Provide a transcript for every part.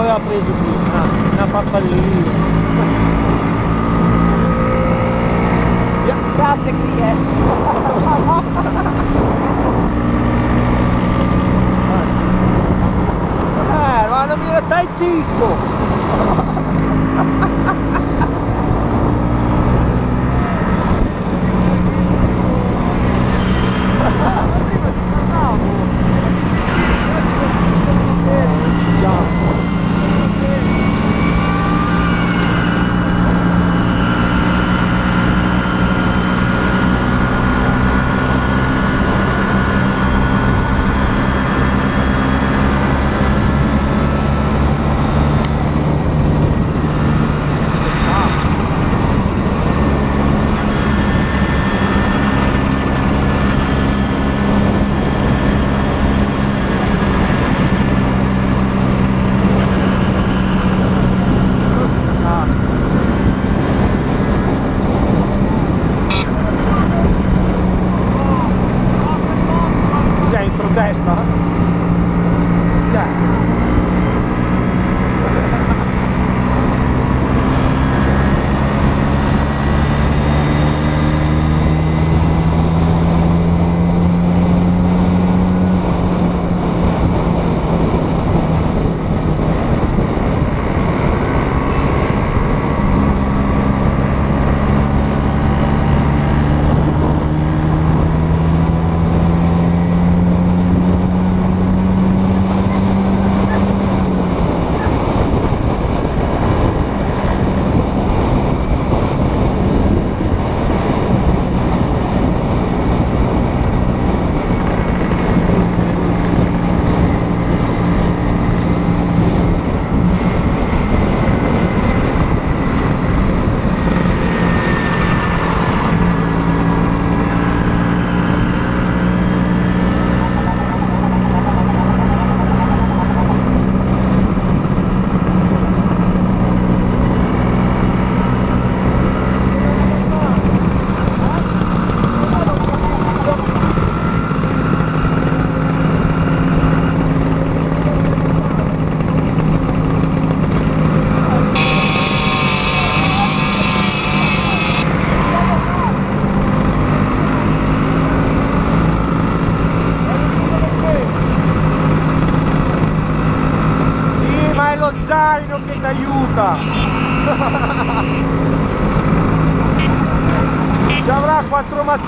aveva preso qui? Una, una papparellina. Grazie qui, eh. eh, ma non mi restai zitto!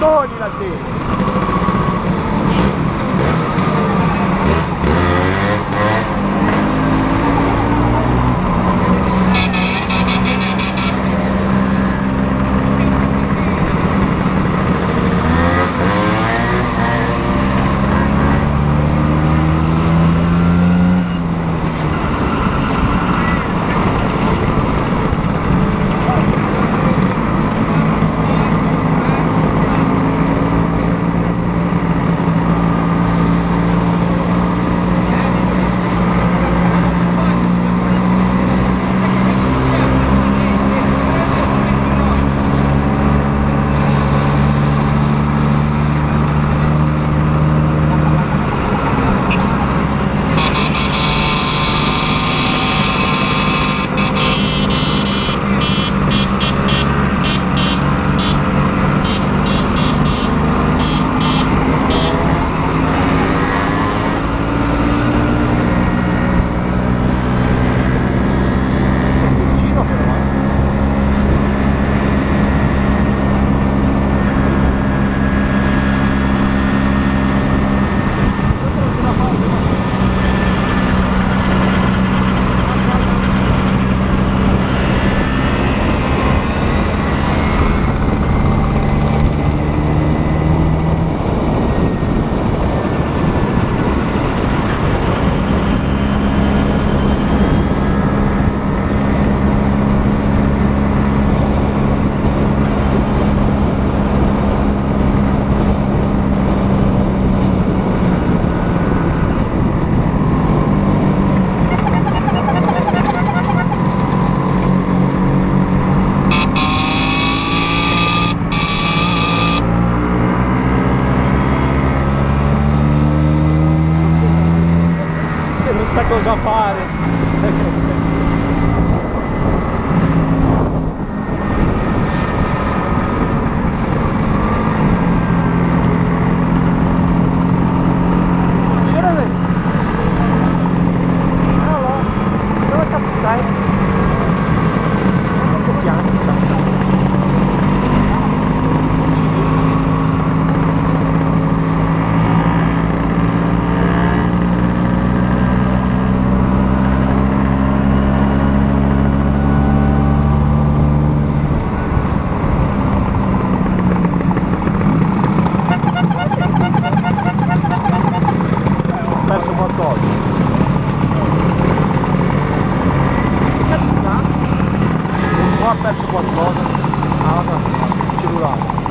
Antônio Lateiro. Cosa fare. 嗯记住了。